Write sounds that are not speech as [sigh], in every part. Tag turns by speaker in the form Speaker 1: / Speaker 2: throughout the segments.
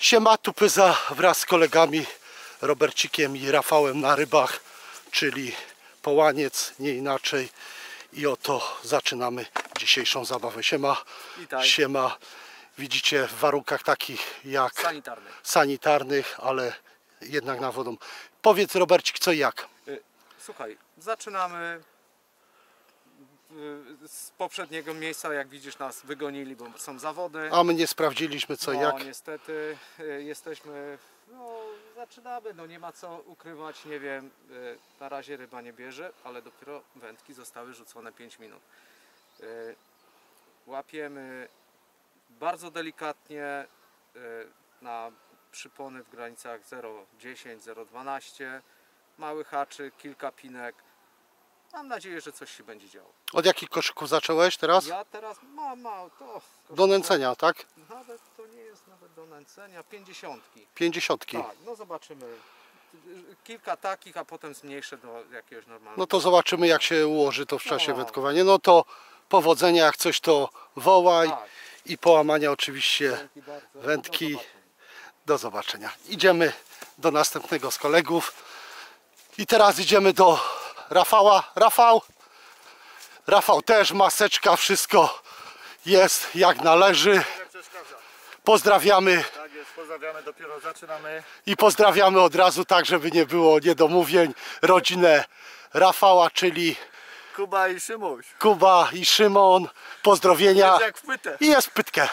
Speaker 1: Siema, tu Pyza wraz z kolegami Robercikiem i Rafałem na rybach, czyli połaniec, nie inaczej. I oto zaczynamy dzisiejszą zabawę. Siema,
Speaker 2: Witaj.
Speaker 1: siema. Widzicie w warunkach takich jak
Speaker 2: Sanitarny.
Speaker 1: sanitarnych, ale jednak na wodą. Powiedz Robercik co i jak.
Speaker 2: Y, Słuchaj, zaczynamy z poprzedniego miejsca, jak widzisz nas wygonili, bo są zawody.
Speaker 1: A my nie sprawdziliśmy co
Speaker 2: no,
Speaker 1: jak.
Speaker 2: niestety y, jesteśmy, no zaczynamy, no nie ma co ukrywać, nie wiem, y, na razie ryba nie bierze, ale dopiero wędki zostały rzucone 5 minut. Y, Łapiemy bardzo delikatnie y, na przypony w granicach 0,10, 0,12, mały haczyk, kilka pinek. Mam nadzieję, że coś się będzie działo.
Speaker 1: Od jakich koszyków zacząłeś teraz?
Speaker 2: Ja teraz mam mało to.
Speaker 1: Do nęcenia, tak?
Speaker 2: Nawet to nie jest nawet do nęcenia. Pięćdziesiątki.
Speaker 1: Pięćdziesiątki.
Speaker 2: Tak, no zobaczymy. Kilka takich, a potem zmniejszę do jakiegoś normalnego.
Speaker 1: No to zobaczymy jak się ułoży to w czasie
Speaker 2: No.
Speaker 1: wędkowania. No to powodzenia, jak coś to wołaj
Speaker 2: Tak.
Speaker 1: i połamania oczywiście.
Speaker 2: Bardzo.
Speaker 1: wędki.
Speaker 2: Do zobaczenia.
Speaker 1: Do zobaczenia. Idziemy do następnego z kolegów. I teraz idziemy do Rafała. Rafał. Rafał też, maseczka, wszystko jest jak należy. Pozdrawiamy
Speaker 3: Tak jest, pozdrawiamy, dopiero zaczynamy.
Speaker 1: i pozdrawiamy od razu, tak żeby nie było niedomówień, rodzinę Rafała, czyli
Speaker 3: Kuba i Szymuś.
Speaker 1: Kuba i Szymon. Pozdrowienia.
Speaker 3: Jest jak w pytę.
Speaker 1: I jest pytkę.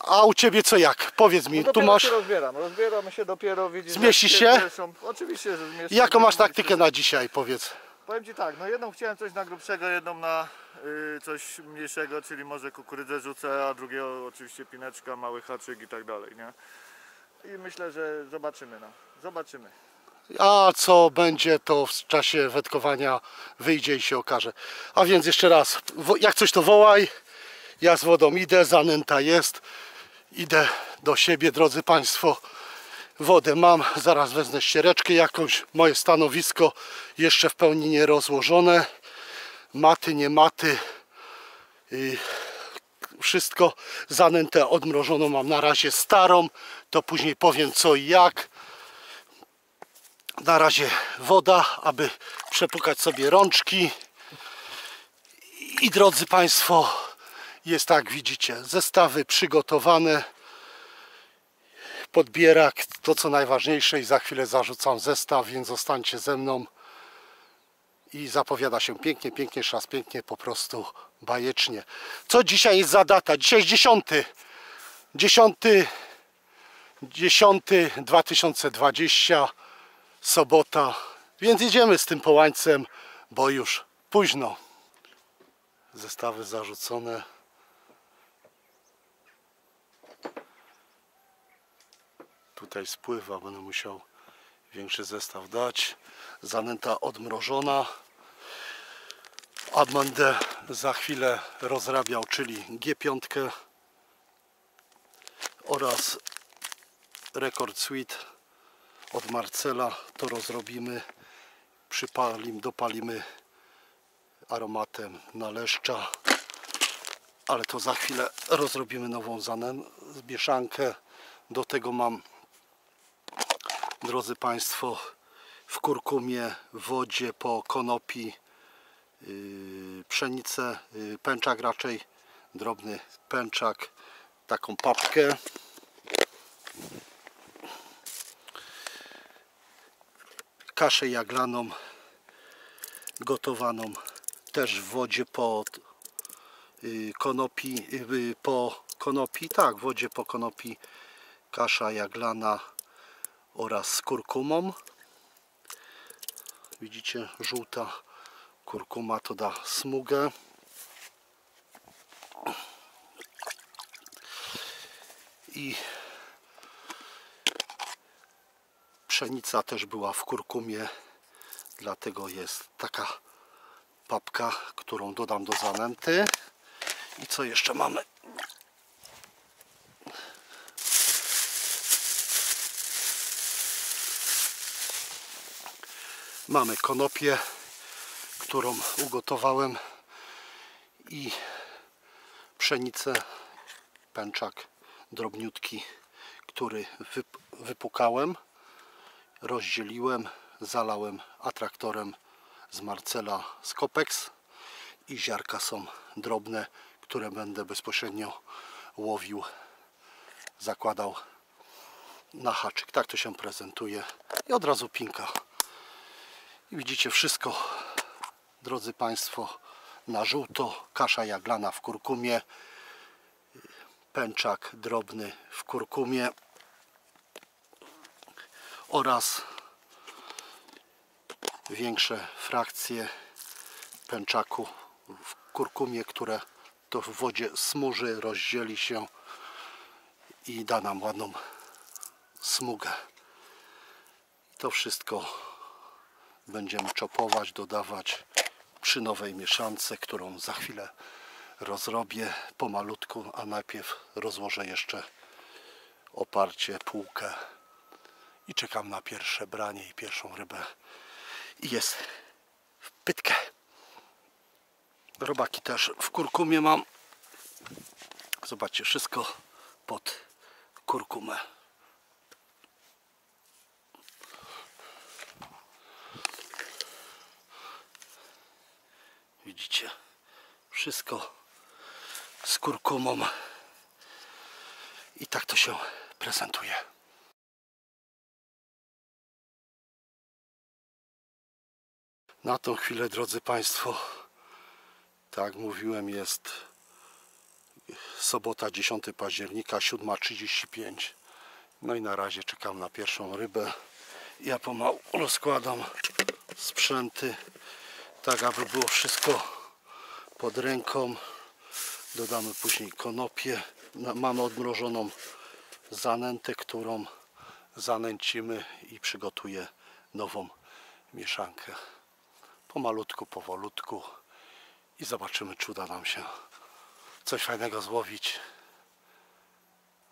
Speaker 1: A u ciebie co jak? Powiedz mi,
Speaker 3: No
Speaker 1: tu masz.
Speaker 3: się rozbieram, rozbieramy się dopiero, widzisz.
Speaker 1: Zmieścisz
Speaker 3: jak
Speaker 1: się?
Speaker 3: pierwszą- Oczywiście, że zmieszczę.
Speaker 1: Jaką masz taktykę na dzisiaj, powiedz?
Speaker 3: Powiem Ci tak, no jedną chciałem coś na grubszego, jedną na y, coś mniejszego, czyli może kukurydzę rzucę, a drugiego oczywiście pineczka, mały haczyk i tak dalej, nie? I myślę, że zobaczymy, no. Zobaczymy.
Speaker 1: A co będzie, to w czasie wetkowania wyjdzie i się okaże. A więc jeszcze raz, jak coś to wołaj. Ja z wodą idę, zanęta jest. Idę do siebie, drodzy Państwo. Wodę mam, zaraz wezmę ściereczkę jakąś. Moje stanowisko jeszcze w pełni nie rozłożone. Maty, nie maty. I wszystko. Zanętę odmrożoną mam na razie starą. To później powiem co i jak na razie woda, aby przepukać sobie rączki. I drodzy Państwo, jest tak, widzicie, zestawy przygotowane. Podbierak, to co najważniejsze i za chwilę zarzucam zestaw, więc zostańcie ze mną. I zapowiada się pięknie, pięknie, szas pięknie, po prostu bajecznie. Co dzisiaj jest za data? Dzisiaj jest 10. 10 10 2020 sobota, więc idziemy z tym połańcem, bo już późno. Zestawy zarzucone. Tutaj spływa, będę musiał większy zestaw dać. Zanęta odmrożona. A za chwilę rozrabiał, czyli G5 oraz Record Suite od Marcela to rozrobimy przypalim, dopalimy aromatem na leszcza ale to za chwilę rozrobimy nową zanę, mieszankę do tego mam drodzy Państwo w kurkumie, wodzie po konopi yy, pszenicę, yy, pęczak raczej drobny pęczak taką papkę. Kaszę jaglaną gotowaną też w wodzie po y, konopi po konopi tak w wodzie po konopi kasza jaglana oraz z kurkumą widzicie żółta kurkuma to da smugę i Pszenica też była w kurkumie, dlatego jest taka papka, którą dodam do zanęty. I co jeszcze mamy? Mamy konopię, którą ugotowałem i pszenicę, pęczak drobniutki, który wyp- wypukałem, rozdzieliłem, zalałem atraktorem z Marcela Scopex i ziarka są drobne, które będę bezpośrednio łowił, zakładał na haczyk. Tak to się prezentuje i od razu pinka. I widzicie wszystko, drodzy Państwo, na żółto, kasza jaglana w kurkumie, pęczak drobny w kurkumie oraz większe frakcje pęczaku w kurkumie, które to w wodzie smuży, rozdzieli się i da nam ładną smugę. To wszystko będziemy czopować, dodawać przy nowej mieszance, którą za chwilę rozrobię pomalutku, a najpierw rozłożę jeszcze oparcie, półkę i czekam na pierwsze branie i pierwszą rybę i jest w pytkę. Robaki też w kurkumie mam. Zobaczcie, wszystko pod kurkumę. Widzicie, wszystko z kurkumą. I tak to się prezentuje. Na tą chwilę, drodzy Państwo, tak mówiłem, jest sobota 10 października, 7.35. No i na razie czekam na pierwszą rybę. Ja pomału rozkładam sprzęty, tak aby było wszystko pod ręką. Dodamy później konopię. Mamy odmrożoną zanętę, którą zanęcimy i przygotuję nową mieszankę. Pomalutku, powolutku i zobaczymy, czy uda nam się coś fajnego złowić.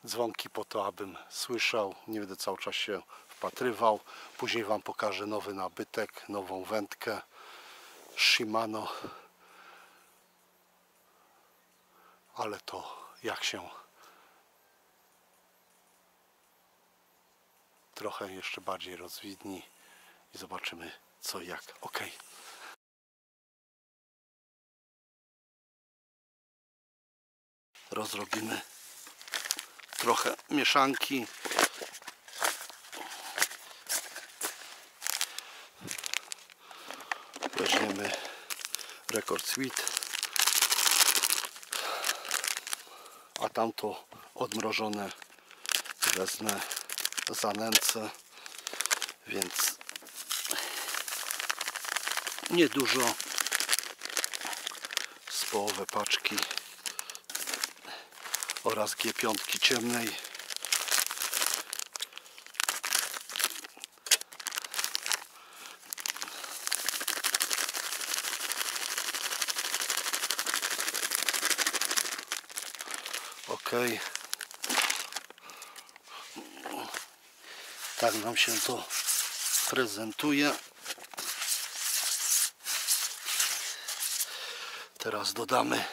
Speaker 1: Dzwonki po to, abym słyszał. Nie będę cały czas się wpatrywał. Później Wam pokażę nowy nabytek, nową wędkę Shimano. Ale to jak się trochę jeszcze bardziej rozwidni i zobaczymy co jak. Ok. Rozrobimy trochę mieszanki. Weźmiemy Record Sweet. A tamto odmrożone wezmę zanęcę, więc niedużo z połowę paczki oraz G5 ciemnej ok tak nam się to prezentuje. Teraz dodamy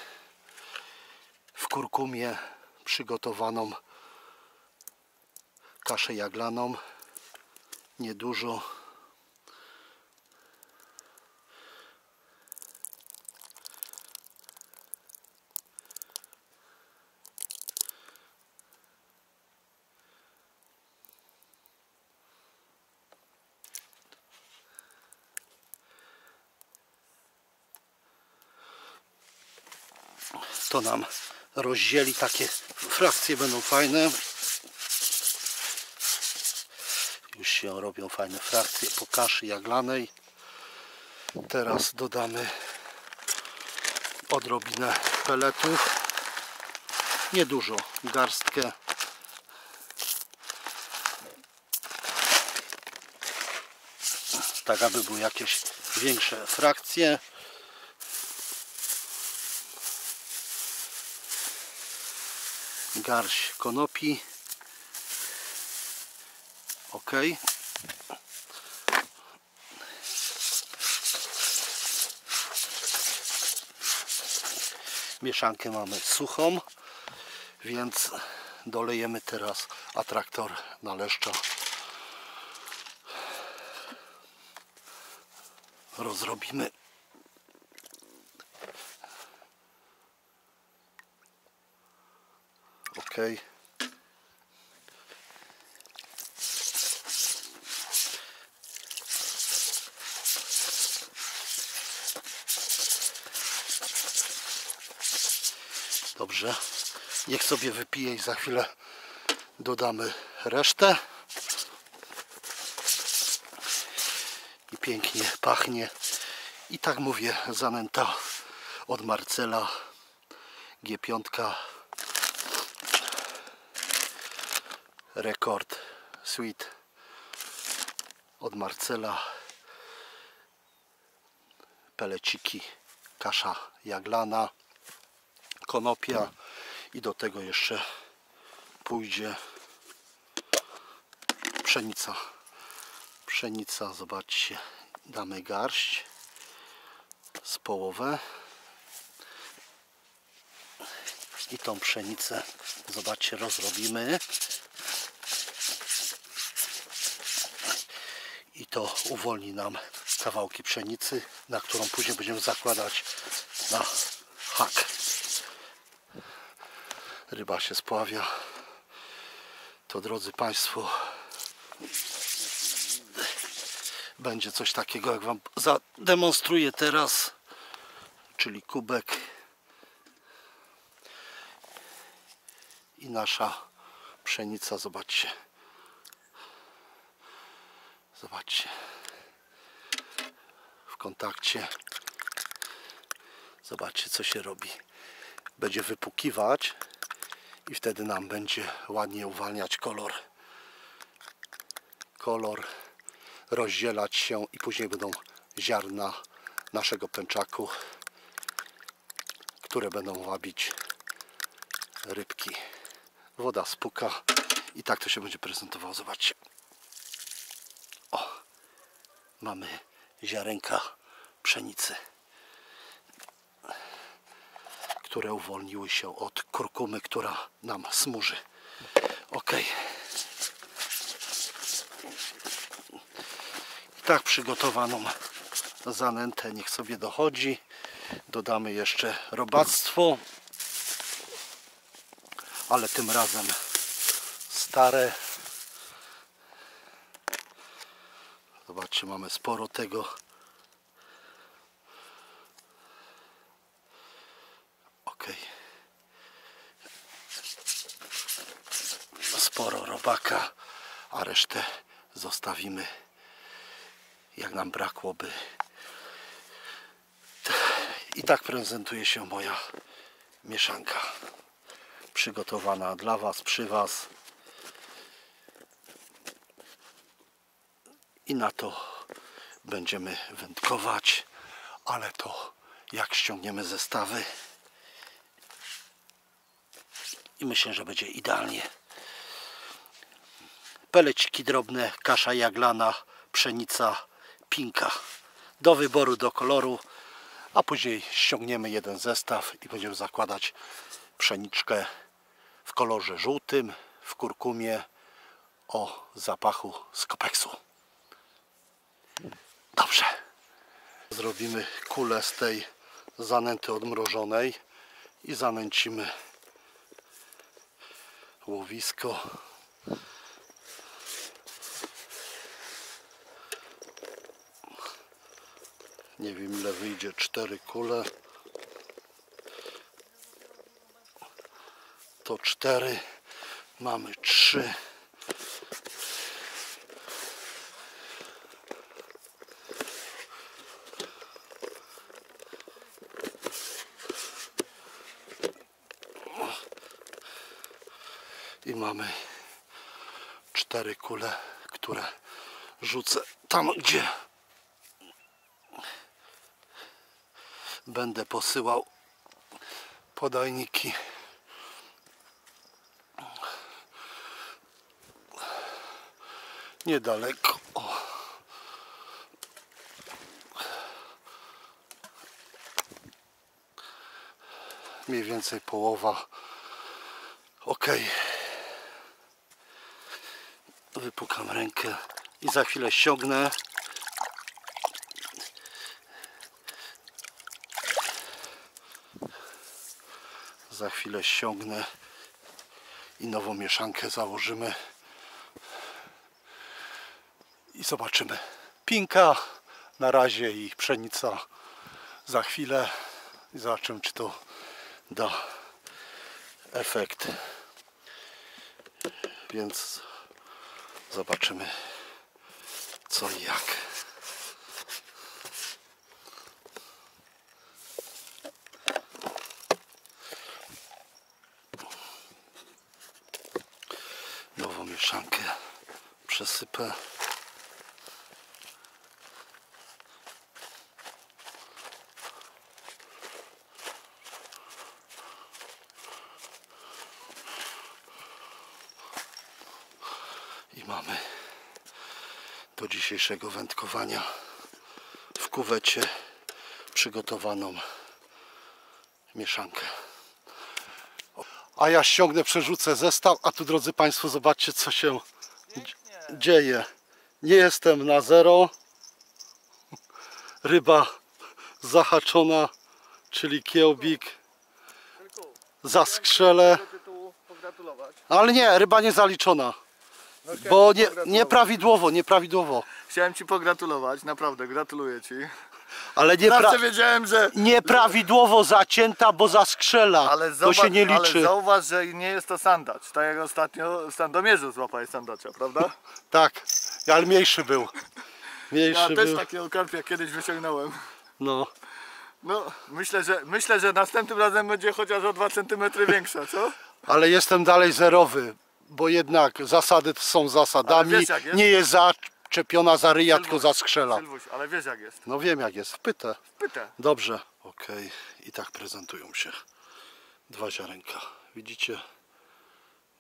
Speaker 1: w kurkumie przygotowaną kaszę jaglaną. Niedużo to nam rozdzieli. Takie frakcje będą fajne. Już się robią fajne frakcje po kaszy jaglanej. Teraz dodamy odrobinę peletów. Niedużo garstkę. Tak aby były jakieś większe frakcje garść konopi. Ok. Mieszankę mamy suchą więc dolejemy teraz a traktor na leszcza. Rozrobimy. Ok. Dobrze. Niech sobie wypije i za chwilę dodamy resztę. I pięknie pachnie. I tak mówię, zanęta od Marcela G5 rekord sweet od Marcela. Peleciki kasza jaglana konopia i do tego jeszcze pójdzie pszenica. Pszenica zobaczcie damy garść z połowę. I tą pszenicę zobaczcie rozrobimy to uwolni nam kawałki pszenicy na którą później będziemy zakładać na hak. Ryba się spławia. To drodzy Państwo będzie coś takiego jak Wam zademonstruję teraz czyli kubek i nasza pszenica. Zobaczcie zobaczcie. W kontakcie. Zobaczcie co się robi. Będzie wypukiwać i wtedy nam będzie ładnie uwalniać kolor. Kolor rozdzielać się i później będą ziarna naszego pęczaku które będą wabić rybki. Woda spuka i tak to się będzie prezentowało. Zobaczcie o mamy ziarenka pszenicy które uwolniły się od kurkumy, która nam smuży. Ok. I tak przygotowaną zanętę niech sobie dochodzi. Dodamy jeszcze robactwo, ale tym razem stare. Mamy sporo tego. Ok. Sporo robaka, a resztę zostawimy jak nam brakłoby. I tak prezentuje się moja mieszanka. Przygotowana dla Was, przy Was. I na to będziemy wędkować, ale to jak ściągniemy zestawy i myślę, że będzie idealnie. Peleciki drobne, kasza jaglana, pszenica, pinka. Do wyboru, do koloru, a później ściągniemy jeden zestaw i będziemy zakładać pszeniczkę w kolorze żółtym, w kurkumie o zapachu z kopeksu. Dobrze. Zrobimy kulę z tej zanęty odmrożonej i zanęcimy łowisko. Nie wiem ile wyjdzie, cztery kule. To cztery, mamy trzy. i mamy cztery kule, które rzucę tam, gdzie będę posyłał podajniki. Niedaleko. O. Mniej więcej połowa. Ok. Wypukam rękę i za chwilę ściągnę. Za chwilę ściągnę i nową mieszankę założymy. I zobaczymy. Pinka na razie i pszenica za chwilę. I zobaczymy, czy to da efekt. Więc zobaczymy co i jak. Nową mieszankę przesypę. I mamy do dzisiejszego wędkowania w kuwecie przygotowaną mieszankę. A ja ściągnę, przerzucę zestaw, a tu drodzy Państwo zobaczcie co się dzieje. Nie jestem na zero. Ryba zahaczona, czyli kiełbik za skrzele.
Speaker 3: Do tytułu pogratulować.
Speaker 1: Ale nie, ryba nie zaliczona.
Speaker 3: No,
Speaker 1: Bo nie, nieprawidłowo, nieprawidłowo.
Speaker 3: Chciałem Ci pogratulować, naprawdę, gratuluję Ci.
Speaker 1: Ale nie
Speaker 3: Zawsze wiedziałem, że...
Speaker 1: nieprawidłowo zacięta, bo zaskrzela.
Speaker 3: Ale
Speaker 1: to
Speaker 3: zobacz,
Speaker 1: się nie
Speaker 3: ale
Speaker 1: liczy.
Speaker 3: zauważ, że nie jest to sandacz. Tak jak ostatnio w Sandomierzu złapałeś sandacza, prawda? [laughs]
Speaker 1: Tak, ale mniejszy był. Mniejszy
Speaker 3: Ja też
Speaker 1: był.
Speaker 3: takiego karpia kiedyś wyciągnąłem.
Speaker 1: No.
Speaker 3: No, myślę, że myślę, że następnym razem będzie chociaż o 2 cm większa, co?
Speaker 1: Ale jestem dalej zerowy, bo jednak zasady są zasadami.
Speaker 3: Ale wiesz, jest?
Speaker 1: Nie jest zaczepiona za ryja, tylko za skrzela.
Speaker 3: Sylwuś, ale wiesz jak jest.
Speaker 1: No wiem jak jest, wpytę.
Speaker 3: Pytę.
Speaker 1: Dobrze. Okej, i tak prezentują się dwa ziarenka. Widzicie?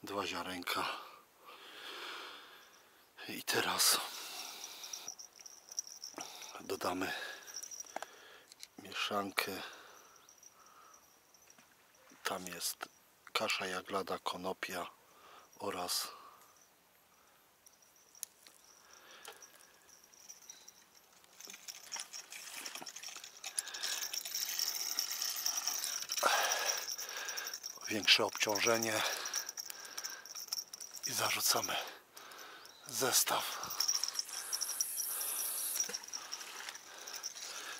Speaker 1: Dwa ziarenka. I teraz dodamy mieszankę. Tam jest kasza jaglada, konopia oraz większe obciążenie i zarzucamy zestaw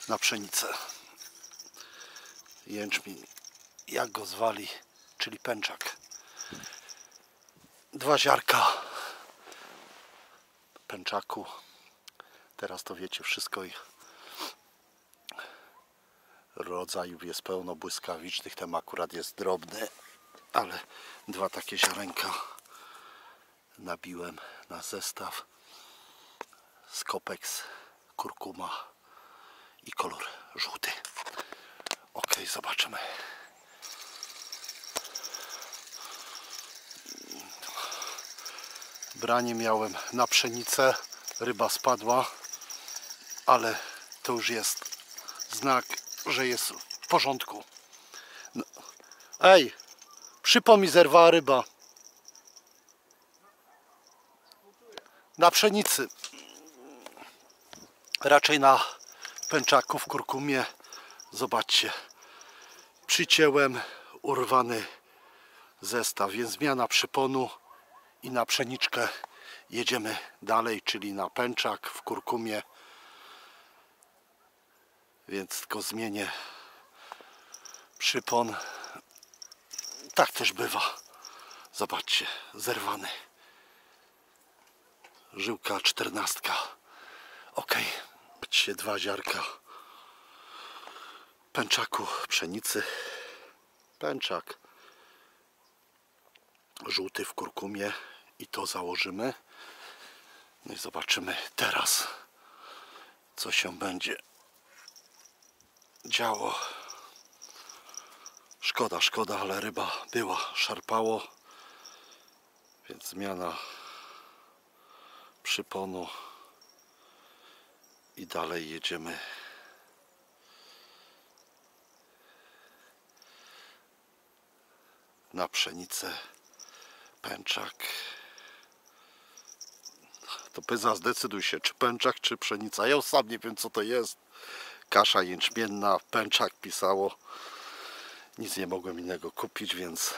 Speaker 1: na pszenicę. Jęczmień jak go zwali czyli pęczak. Dwa ziarka pęczaku. Teraz to wiecie wszystko ich rodzajów jest pełno błyskawicznych, ten akurat jest drobny, ale dwa takie ziarenka nabiłem na zestaw Skopex, kurkuma i kolor żółty. Ok, zobaczymy. Branie miałem na pszenicę, ryba spadła, ale to już jest znak, że jest w porządku. No. Ej, przypo mi zerwała ryba. Na pszenicy. Raczej na pęczaku w kurkumie. Zobaczcie. Przycięłem urwany zestaw, więc zmiana przyponu i na pszeniczkę jedziemy dalej, czyli na pęczak w kurkumie więc tylko zmienię przypon. Tak też bywa. Zobaczcie, zerwany. Żyłka czternastka. Ok, patrzcie, dwa ziarka. Pęczaku, pszenicy. Pęczak. Żółty w kurkumie. I to założymy. No i zobaczymy teraz co się będzie działo. Szkoda, szkoda, ale ryba była, szarpało. Więc zmiana przyponu i dalej jedziemy. Na pszenicę, pęczak. to pyza zdecyduj się, czy pęczak, czy pszenica. Ja sam nie wiem co to jest. Kasza jęczmienna, pęczak pisało. Nic nie mogłem innego kupić, więc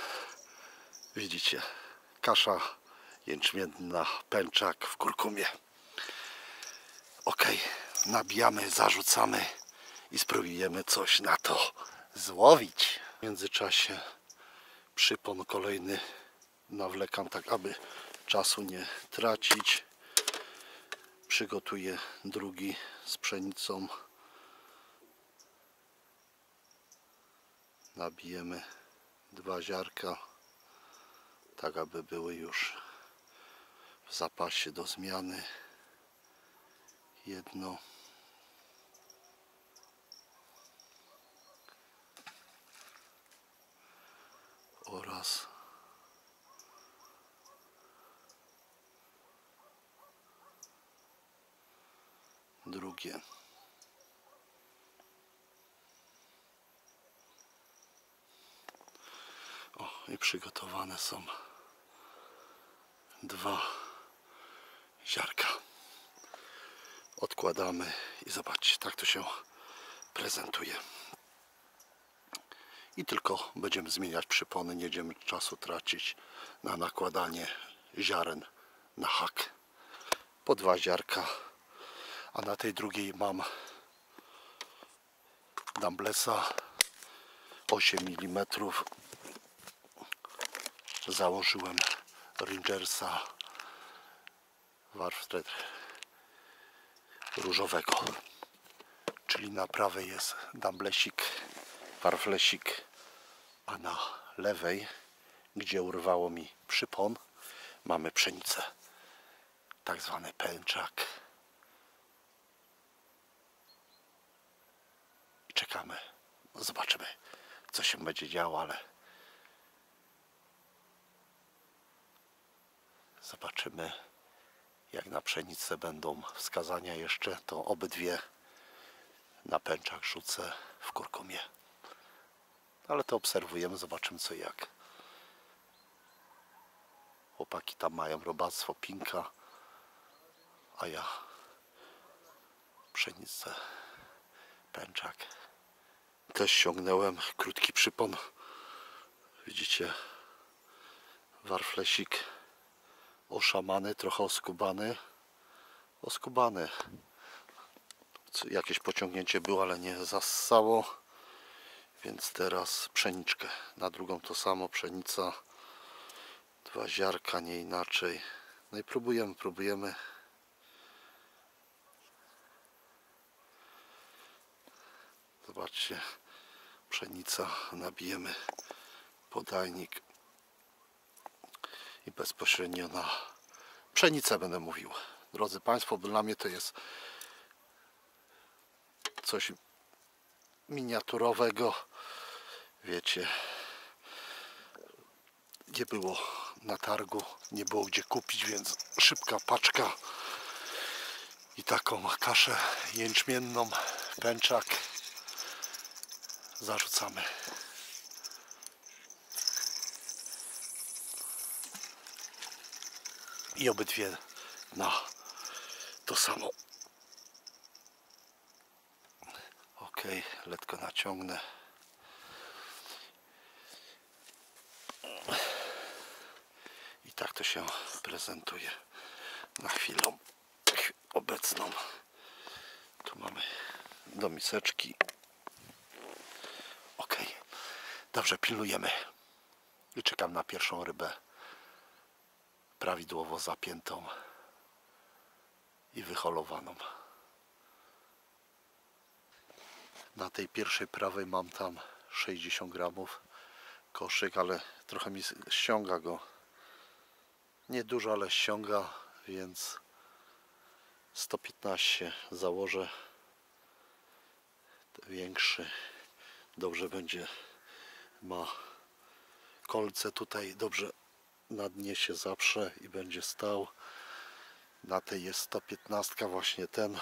Speaker 1: widzicie, kasza jęczmienna, pęczak w kurkumie. Ok, nabijamy, zarzucamy i spróbujemy coś na to złowić. W międzyczasie przypon kolejny nawlekam tak, aby czasu nie tracić. Przygotuję drugi z pszenicą. Nabijemy dwa ziarka, tak aby były już w zapasie do zmiany. Jedno. Oraz drugie. O, i przygotowane są dwa ziarka. Odkładamy i zobaczcie, tak to się prezentuje. I tylko będziemy zmieniać przypony, nie będziemy czasu tracić na nakładanie ziaren na hak. Po dwa ziarka a na tej drugiej mam Dumblesa 8 mm założyłem Rangersa Warfred różowego. Czyli na prawej jest Dumblesik Warflesik a na lewej gdzie urwało mi przypon mamy pszenicę. Tak zwany pęczak. I czekamy. Zobaczymy, co się będzie działo, ale zobaczymy, jak na pszenicę będą wskazania jeszcze, to obydwie na pęczach rzucę w kurkumie. Ale to obserwujemy, zobaczymy co jak. Chłopaki tam mają robactwo, pinka, a ja pszenicę pęczak. Też ściągnąłem krótki przypon. Widzicie, warflesik oszamany, trochę oskubany. Oskubany. Jakieś pociągnięcie było, ale nie zassało. Więc teraz pszeniczkę. Na drugą to samo, pszenica. Dwa ziarka, nie inaczej. No i próbujemy, próbujemy. Zobaczcie, pszenica, nabijemy podajnik i bezpośrednio na pszenicę będę mówił. Drodzy Państwo, dla mnie to jest coś miniaturowego. Wiecie, nie było na targu, nie było gdzie kupić, więc szybka paczka i taką kaszę jęczmienną, pęczak zarzucamy. I obydwie na to samo. Ok, letko naciągnę. I tak to się prezentuje na chwilę obecną. Tu mamy do miseczki Ok, dobrze, pilnujemy. I czekam na pierwszą rybę prawidłowo zapiętą i wyholowaną. Na tej pierwszej prawej mam tam 60 gramów koszyk, ale trochę mi ściąga go. Nie dużo, ale ściąga, więc 115 założę. Większy dobrze będzie ma kolce tutaj dobrze na dnie się i będzie stał. Na tej jest 115 właśnie ten.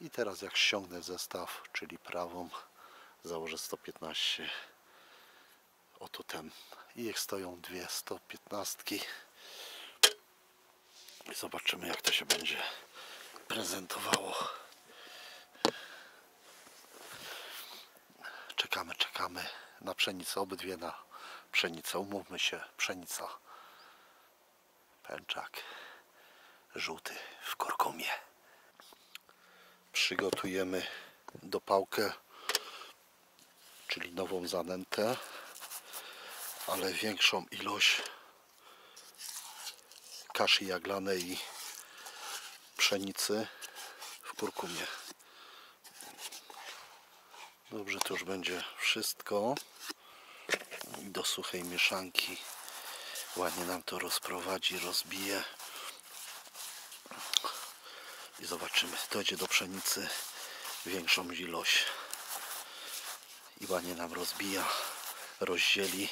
Speaker 1: I teraz jak ściągnę zestaw czyli prawą założę 115 oto ten. I jak stoją dwie 115 I zobaczymy jak to się będzie prezentowało. Czekamy, czekamy. Na pszenicę, obydwie na pszenicę. Umówmy się, pszenica. Pęczak żółty w kurkumie. Przygotujemy dopałkę, czyli nową zanętę, ale większą ilość kaszy jaglanej i pszenicy w kurkumie. Dobrze, to już będzie wszystko. Do suchej mieszanki ładnie nam to rozprowadzi, rozbije. I zobaczymy, dojdzie do pszenicy większą ilość. I ładnie nam rozbija, rozdzieli.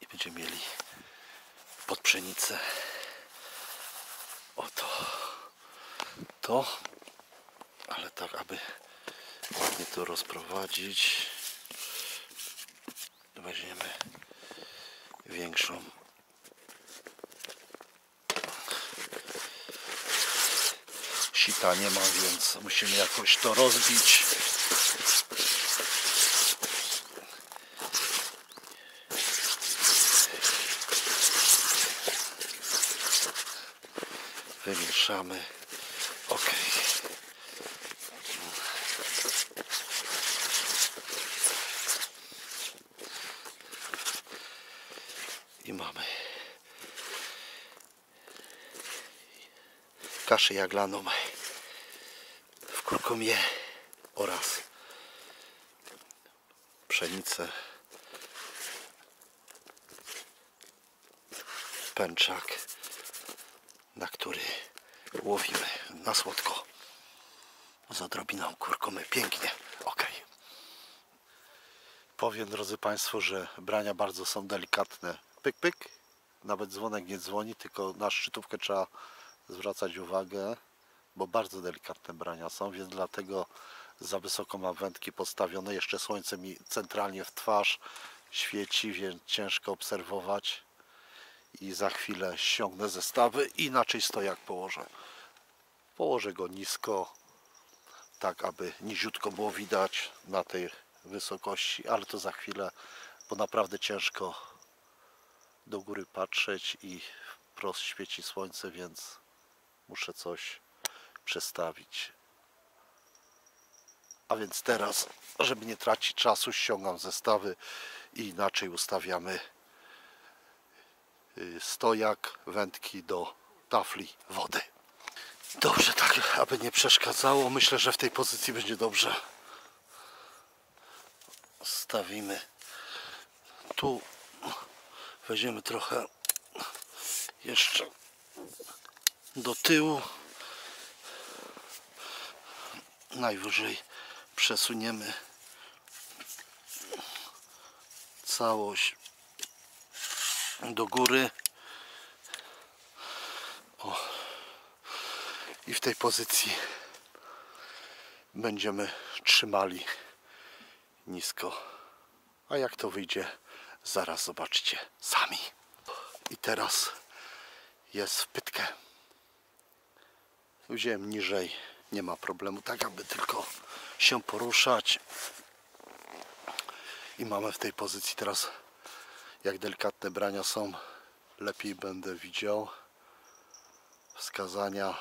Speaker 1: I będziemy mieli pod pszenicę oto to ale tak aby ładnie to rozprowadzić weźmiemy większą. Sita nie ma więc musimy jakoś to rozbić. Wymieszamy ok i mamy kaszę jaglaną. W kurkumie oraz pszenicę pęczak na który łowimy na słodko. Z odrobiną kurkumy. Pięknie. Ok powiem drodzy Państwo, że brania bardzo są delikatne. Pyk, pyk. Nawet dzwonek nie dzwoni, tylko na szczytówkę trzeba zwracać uwagę, bo bardzo delikatne brania są, więc dlatego za wysoko mam wędki postawione. Jeszcze słońce mi centralnie w twarz świeci, więc ciężko obserwować. I za chwilę ściągnę zestawy inaczej stojak położę. Położę go nisko, tak aby niziutko było widać na tej wysokości, ale to za chwilę, bo naprawdę ciężko do góry patrzeć i wprost świeci słońce, więc muszę coś przestawić. A więc teraz, żeby nie tracić czasu, ściągam zestawy i inaczej ustawiamy y, stojak, wędki do tafli wody. Dobrze, tak, aby nie przeszkadzało. Myślę, że w tej pozycji będzie dobrze stawimy tu weźmiemy trochę jeszcze do tyłu najwyżej przesuniemy całość do góry o. i w tej pozycji będziemy trzymali nisko. A jak to wyjdzie, zaraz zobaczcie sami. I teraz jest wpytkę. Wziąłem niżej, nie ma problemu, tak aby tylko się poruszać. I mamy w tej pozycji teraz, jak delikatne brania są, lepiej będę widział wskazania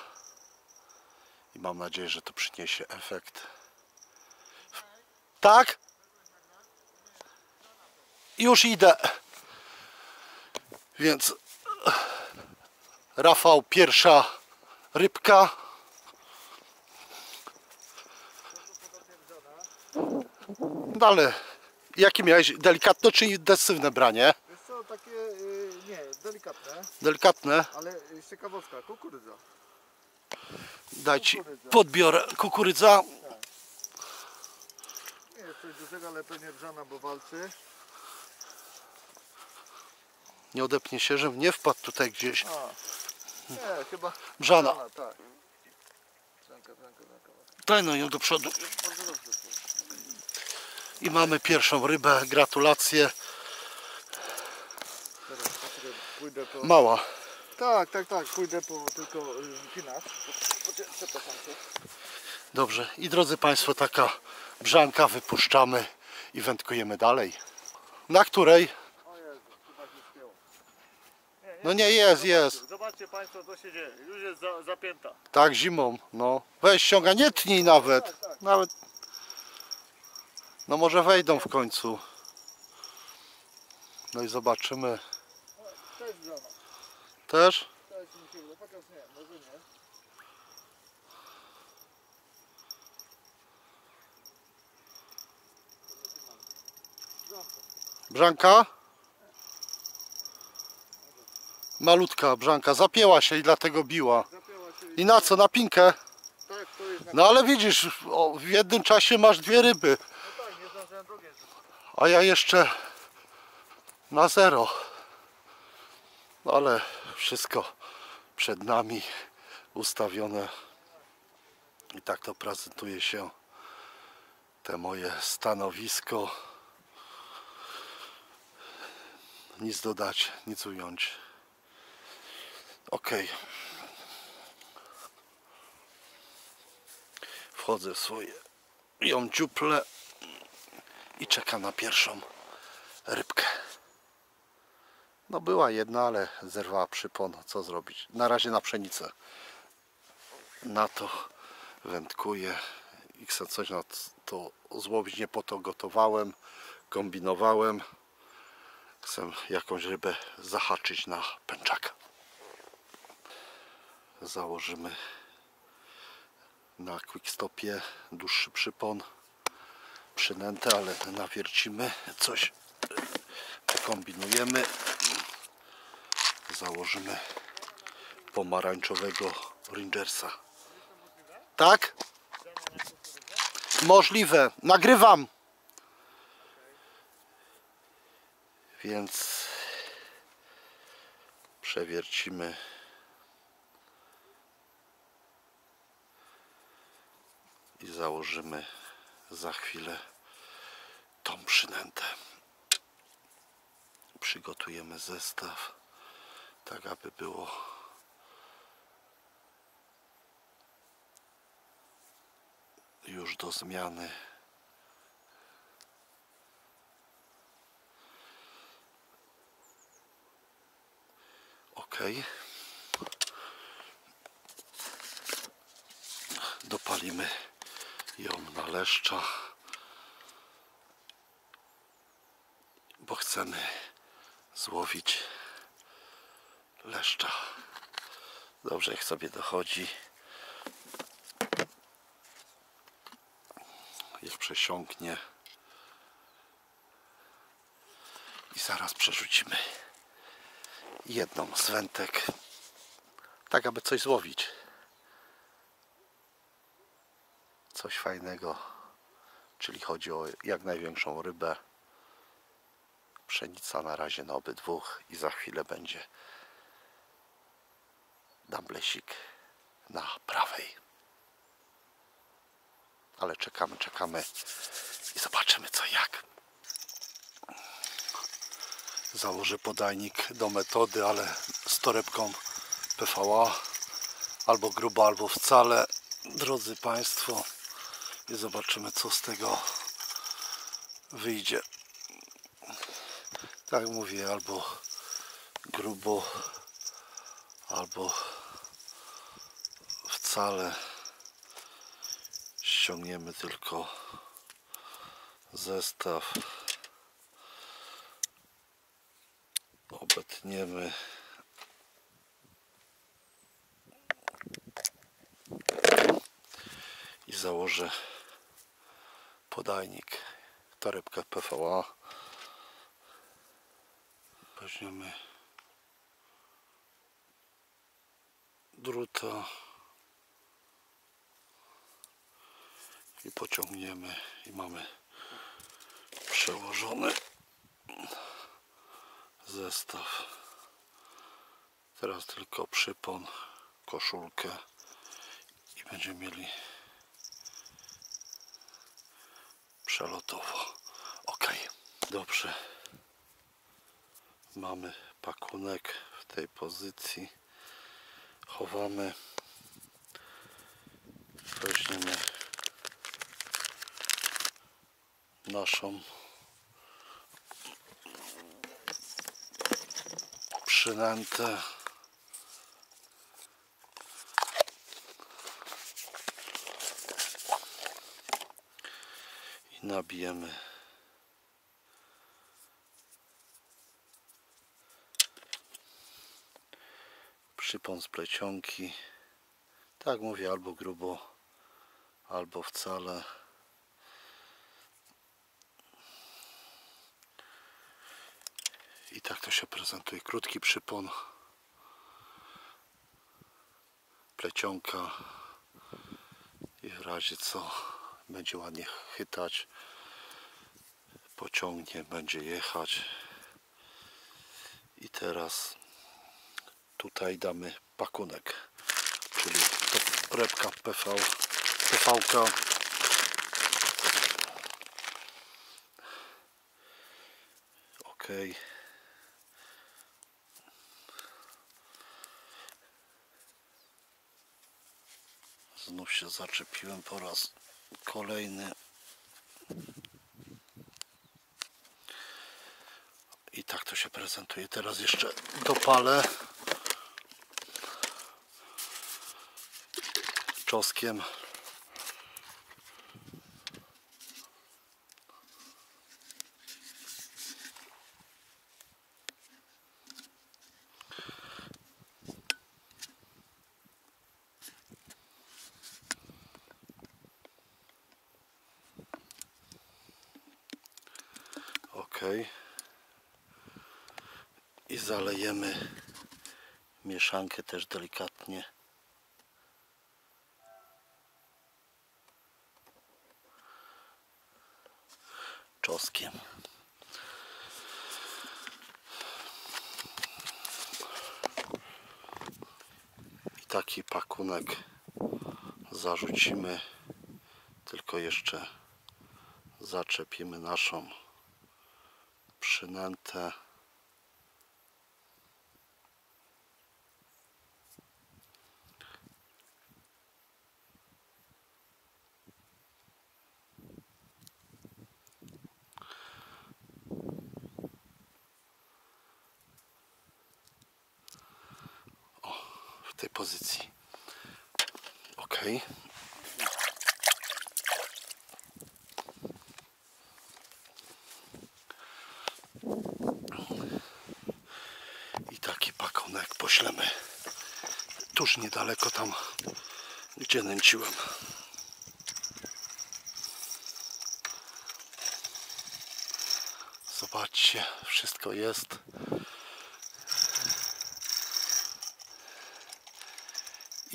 Speaker 1: i mam nadzieję, że to przyniesie efekt. Tak? Już idę. Więc Rafał, pierwsza rybka. Dalej. Jakie miałeś? Delikatne czy intensywne branie?
Speaker 3: Wiesz co, takie, y, nie, delikatne,
Speaker 1: Delikatne.
Speaker 3: ale y, ciekawostka, kukurydza.
Speaker 1: Daj ci podbiorę kukurydza.
Speaker 3: Nie jest coś dużego, ale pewnie brzana, bo walczy.
Speaker 1: Nie odepnie się, żebym nie wpadł tutaj gdzieś.
Speaker 3: A, nie, chyba
Speaker 1: Brzana.
Speaker 3: tak. Brzanka, brzanka, brzanka.
Speaker 1: Daj no ją do przodu. I mamy pierwszą rybę. Gratulacje.
Speaker 3: Pójdę po...
Speaker 1: Mała.
Speaker 3: Tak, tak, tak, pójdę po tylko y, Przepraszam cię.
Speaker 1: Dobrze. I drodzy Państwo, taka brzanka wypuszczamy i wędkujemy dalej. Na której?
Speaker 3: O Jezu, chyba się spięło. Nie, nie,
Speaker 1: No nie, jest, jest.
Speaker 3: Zobaczcie Państwo, co się dzieje. Już jest za, zapięta.
Speaker 1: Tak, zimą. No. Weź ściąga, nie tnij nawet. Nawet. No może wejdą w końcu. No i zobaczymy. Też?
Speaker 3: Nie, może nie.
Speaker 1: Brzanka? Malutka brzanka. Zapięła się i dlatego biła. I na co? Na pinkę? No ale widzisz, w jednym czasie masz dwie ryby. A ja jeszcze na zero. Ale wszystko przed nami ustawione. I tak to prezentuje się te moje stanowisko. Nic dodać, nic ująć. Ok. Wchodzę w swoje ją dziuple i czekam na pierwszą rybkę. No była jedna, ale zerwała przypon. Co zrobić? Na razie na pszenicę. Na to wędkuję i chcę coś na to złowić. Nie po to gotowałem, kombinowałem. Chcę jakąś rybę zahaczyć na pęczaka. Założymy na quickstopie dłuższy przypon przynętę, ale nawiercimy coś kombinujemy założymy pomarańczowego Rangersa. Tak? możliwe, nagrywam. Więc przewiercimy i założymy za chwilę tą przynętę. Przygotujemy zestaw, tak aby było już do zmiany. Ok. Dopalimy ją na leszcza. bo chcemy złowić leszcza. Dobrze, jak sobie dochodzi. Jak przesiąknie. I zaraz przerzucimy jedną z tak aby coś złowić. Coś fajnego, czyli chodzi o jak największą rybę pszenica na razie na obydwu i za chwilę będzie damblesik na prawej. Ale czekamy, czekamy i zobaczymy co jak. Założę podajnik do metody, ale z torebką PVA albo grubo, albo wcale. Drodzy Państwo, i zobaczymy co z tego wyjdzie. Tak mówię, albo grubo, albo wcale ściągniemy tylko zestaw. Obetniemy. I założę podajnik torebkę PVA weźmiemy druta i pociągniemy i mamy przełożony zestaw. Teraz tylko przypon koszulkę i będziemy mieli przelotowo ok dobrze mamy pakunek w tej pozycji. Chowamy. Weźmiemy naszą przynętę. Nabijemy przypon z plecionki. Tak mówię, albo grubo, albo wcale. I tak to się prezentuje. Krótki przypon. Plecionka. I w razie co będzie ładnie chytać. Pociągnie, będzie jechać. I teraz tutaj damy pakunek. Czyli to prepka PV. PV-ka. Ok. Znów się zaczepiłem po raz kolejny. I tak to się prezentuje. Teraz jeszcze dopalę czosnkiem. Ok. I zalejemy mieszankę też delikatnie. czosnkiem. I taki pakunek zarzucimy, tylko jeszcze zaczepimy naszą przynętę. w tej pozycji. Ok. I poślemy tuż niedaleko tam, gdzie nęciłem. Zobaczcie, wszystko jest.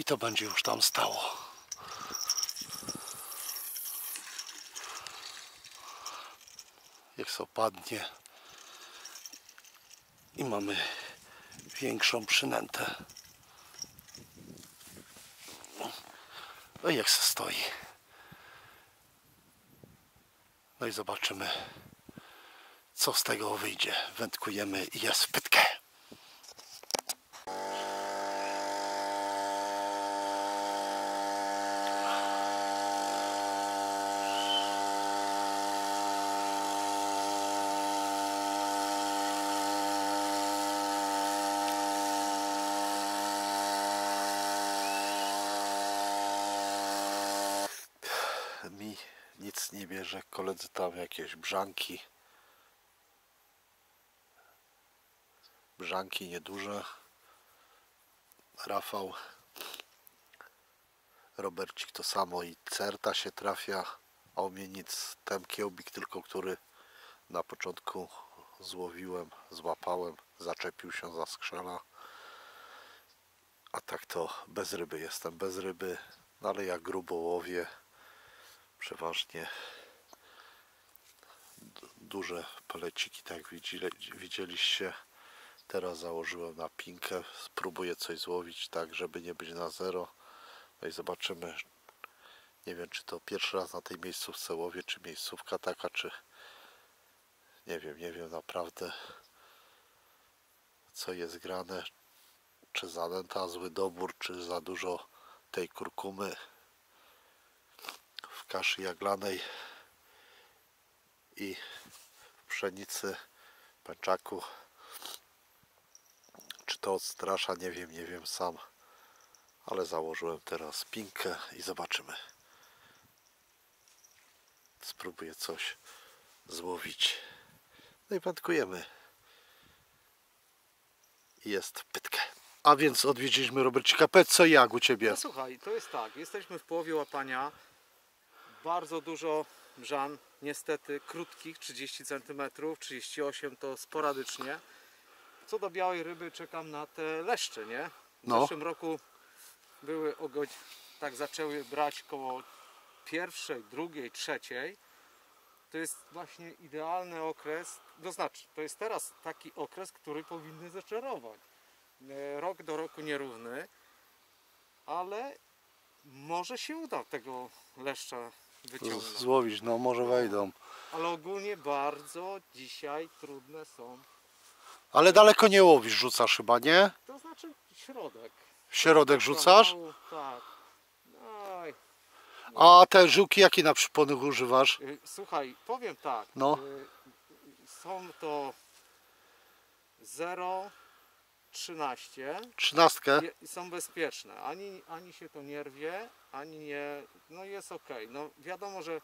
Speaker 1: i to będzie już tam stało. Jak opadnie i mamy większą przynętę. No i jak se stoi. No i zobaczymy co z tego wyjdzie. Wędkujemy i jest w pytkę. mi nic nie bierze. Koledzy tam jakieś brzanki. Brzanki nieduże. Rafał. Robercik to samo i certa się trafia. A u mnie nic. Ten kiełbik tylko, który na początku złowiłem, złapałem, zaczepił się za skrzela. A tak to bez ryby jestem, bez ryby. No ale ja grubo łowię przeważnie duże peleciki, tak widzieli- widzieliście. Teraz założyłem na pinkę, spróbuję coś złowić tak, żeby nie być na zero. No i zobaczymy. Nie wiem, czy to pierwszy raz na tej miejscówce łowię, czy miejscówka taka, czy nie wiem, nie wiem naprawdę co jest grane. Czy zanęta, zły dobór, czy za dużo tej kurkumy w kaszy jaglanej i pszenicy, pęczaku. Czy to odstrasza? Nie wiem, nie wiem sam. Ale założyłem teraz pinkę i zobaczymy. Spróbuję coś złowić. No i wędkujemy. Jest pytkę. A więc odwiedziliśmy Robercika. Powiedz co jak u Ciebie?
Speaker 2: No słuchaj, to jest tak, jesteśmy w połowie łapania. Bardzo dużo brzan, niestety krótkich, 30 cm, 38 to sporadycznie. Co do białej ryby czekam na te leszcze, nie? W
Speaker 1: No.
Speaker 2: zeszłym roku były o godz... tak zaczęły brać koło pierwszej, drugiej, trzeciej. To jest właśnie idealny okres, to znaczy, to jest teraz taki okres, który powinny zaczarować. E, Rok do roku nierówny, ale może się uda tego leszcza wyciągnąć.
Speaker 1: Złowić, no może wejdą.
Speaker 2: Ale ogólnie bardzo dzisiaj trudne są.
Speaker 1: Ale daleko nie łowisz, rzucasz chyba, nie?
Speaker 2: To znaczy środek.
Speaker 1: Środek rzucasz?
Speaker 2: Tak.
Speaker 1: A te żyłki jakie na przyponych używasz?
Speaker 2: Y, Słuchaj, powiem tak.
Speaker 1: No.
Speaker 2: y, Są to 0, 13
Speaker 1: Trzynastkę?
Speaker 2: są bezpieczne. Ani, ani się to nie rwie, ani nie. No jest ok. No wiadomo, że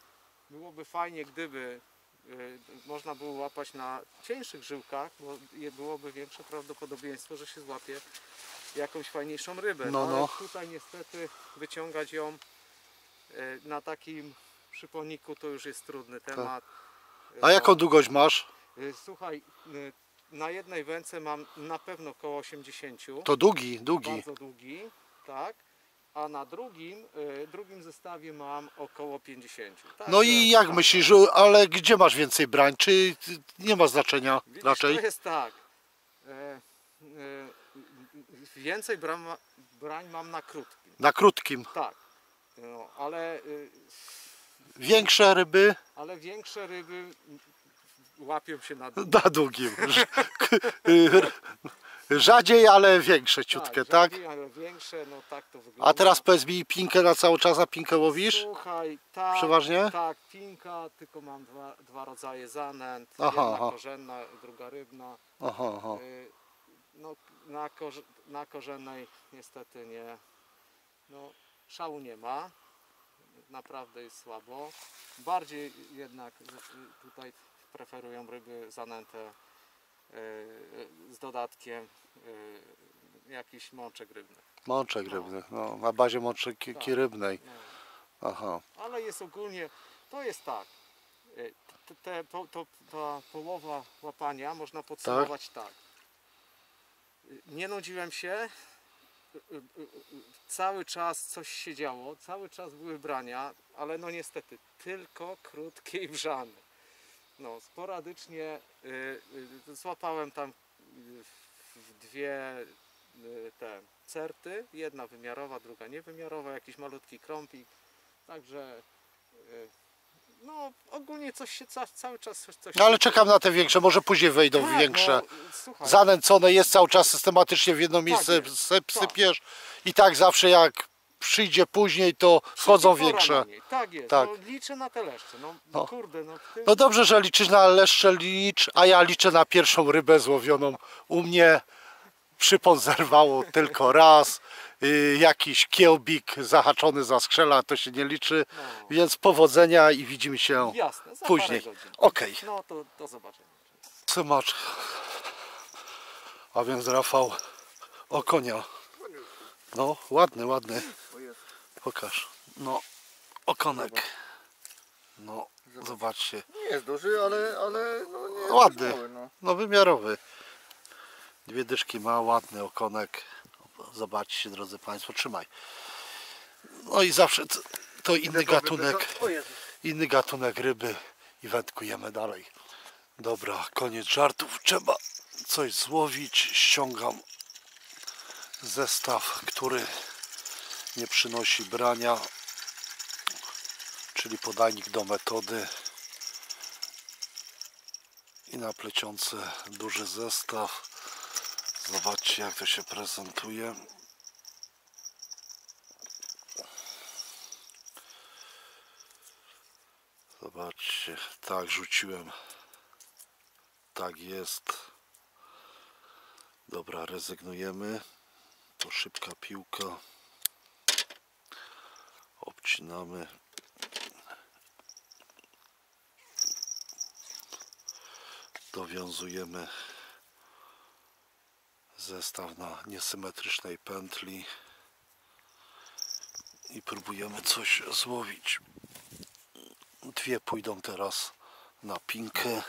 Speaker 2: byłoby fajnie, gdyby y, można było łapać na cieńszych żyłkach, bo byłoby większe prawdopodobieństwo, że się złapie jakąś fajniejszą rybę.
Speaker 1: No,
Speaker 2: ale
Speaker 1: no.
Speaker 2: tutaj niestety wyciągać ją y, na takim przyponiku to już jest trudny temat.
Speaker 1: Tak. A jaką długość masz?
Speaker 2: Y, Słuchaj, y, na jednej wędce mam na pewno około 80
Speaker 1: To długi, długi.
Speaker 2: bardzo długi, tak. A na drugim, y, drugim zestawie mam około 50. Tak,
Speaker 1: No i jak myślisz, ale gdzie masz więcej brań? Czy nie ma znaczenia
Speaker 2: Widzisz,
Speaker 1: raczej?
Speaker 2: to jest tak. E, e, więcej bram, brań mam na krótkim.
Speaker 1: Na krótkim.
Speaker 2: Tak. No, ale, y,
Speaker 1: Większe ryby
Speaker 2: ale większe ryby łapią się na dół.
Speaker 1: na długim. [laughs] Rzadziej, ale większe ciutkie, tak?
Speaker 2: rzadziej, ale większe, no tak to wygląda.
Speaker 1: A teraz powiedz mi, pinkę na cały czas, a pinkę łowisz?
Speaker 2: Słuchaj, tak,
Speaker 1: Przeważnie?
Speaker 2: Tak, pinka, tylko mam dwa, dwa rodzaje zanęt.
Speaker 1: Aha,
Speaker 2: jedna
Speaker 1: aha.
Speaker 2: korzenna, druga rybna.
Speaker 1: Aha, aha.
Speaker 2: Y, No, na, korze, na korzennej niestety nie. No, szału nie ma. Naprawdę jest słabo. Bardziej jednak z- tutaj preferują ryby zanęte y, z dodatkiem y, jakiś mączek rybny.
Speaker 1: Mączek rybny, no, na bazie mączeki
Speaker 2: Tak.
Speaker 1: rybnej.
Speaker 2: No.
Speaker 1: Aha.
Speaker 2: Ale jest ogólnie, to jest tak. y, Te, te, po, to, ta połowa łapania można podsumować tak. Y, Nie nudziłem się. y, y, y, y, Cały czas coś się działo, cały czas były brania, ale no niestety tylko krótkie i brzane. No, sporadycznie y, y, złapałem tam y, dwie y, te certy, jedna wymiarowa, druga niewymiarowa, jakiś malutki krąpik. Także no ogólnie coś się ca, cały czas coś,
Speaker 1: No ale czekam na te większe, może później wejdą
Speaker 2: Tak,
Speaker 1: większe.
Speaker 2: No, słuchaj,
Speaker 1: Zanęcone jest cały czas systematycznie w jedno miejsce
Speaker 2: jest,
Speaker 1: syp,
Speaker 2: tak.
Speaker 1: sypiesz i tak zawsze jak przyjdzie później, to wchodzą większe.
Speaker 2: Tak jest,
Speaker 1: Tak.
Speaker 2: No, liczę na te leszcze. No,
Speaker 1: No.
Speaker 2: kurde, no tym...
Speaker 1: No dobrze, że liczysz na leszcze licz, a ja liczę na pierwszą rybę złowioną. U mnie przypon zerwało tylko raz. Y, jakiś kiełbik zahaczony za skrzela, to się nie liczy.
Speaker 2: No.
Speaker 1: Więc powodzenia i widzimy się
Speaker 2: Jasne,
Speaker 1: później. Okej.
Speaker 2: No to do zobaczenia.
Speaker 1: Symacz. A więc Rafał o konia. No, ładny, ładny. Pokaż. No, okonek. No, zobaczcie.
Speaker 3: Nie jest duży, ale, ale no nie jest
Speaker 1: Ładny.
Speaker 3: mały, no.
Speaker 1: No, wymiarowy. Dwie dyszki ma, ładny okonek. Zobaczcie, drodzy Państwo, trzymaj. No i zawsze to, to inny gatunek, inny gatunek ryby i wędkujemy dalej. Dobra, koniec żartów. Trzeba coś złowić. Ściągam zestaw, który nie przynosi brania, czyli podajnik do metody i na plecionce duży zestaw. Zobaczcie jak to się prezentuje. Zobaczcie, tak rzuciłem. Tak jest. Dobra, rezygnujemy. To szybka piłka. Obcinamy. Dowiązujemy zestaw na niesymetrycznej pętli i próbujemy coś złowić. Dwie pójdą teraz na pinkę.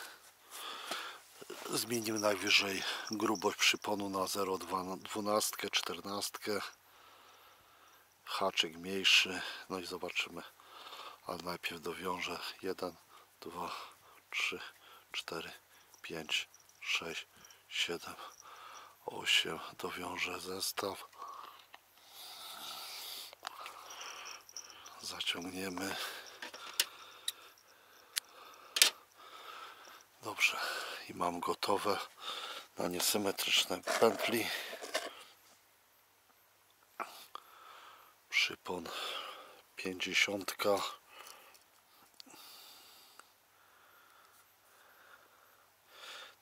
Speaker 1: Zmienimy najwyżej grubość przyponu na 0,12, 14. Haczyk mniejszy. No i zobaczymy. Ale najpierw dowiążę 1, 2, 3, 4, 5, 6, 7, 8. Dowiążę zestaw. Zaciągniemy. Dobrze. I mam gotowe na niesymetryczne pętli. Przypon 50.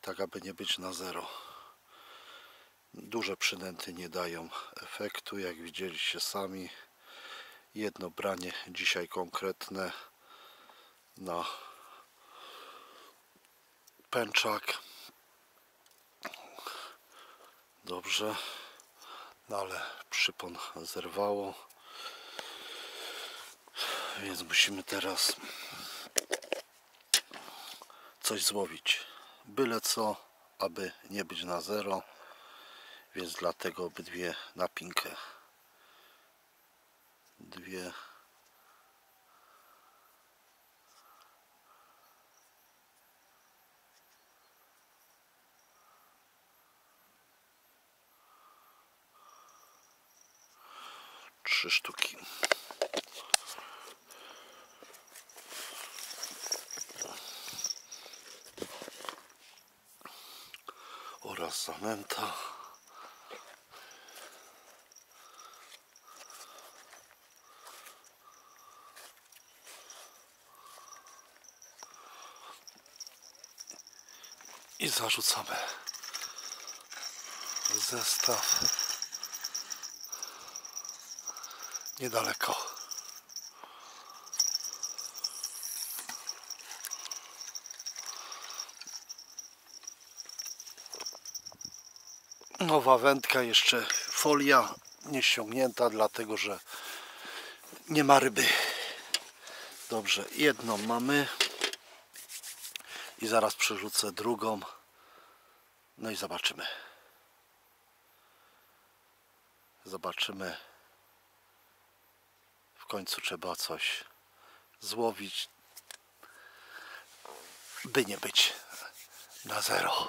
Speaker 1: Tak, aby nie być na zero. Duże przynęty nie dają efektu, jak widzieliście sami. Jedno branie dzisiaj konkretne na pęczak. Dobrze. No ale przypon zerwało. Więc musimy teraz coś złowić. Byle co, aby nie być na zero. Więc dlatego obydwie na pinkę. Dwie. Trzy sztuki. Zanęta. I zarzucamy zestaw niedaleko. Nowa wędka, jeszcze folia nie ściągnięta, dlatego że nie ma ryby. Dobrze, jedną mamy i zaraz przerzucę drugą. No i zobaczymy. Zobaczymy. W końcu trzeba coś złowić, by nie być na zero.